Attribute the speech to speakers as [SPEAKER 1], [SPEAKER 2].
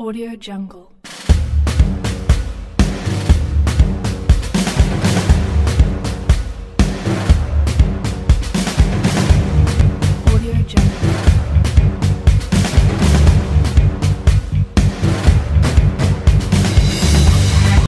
[SPEAKER 1] Audio Jungle.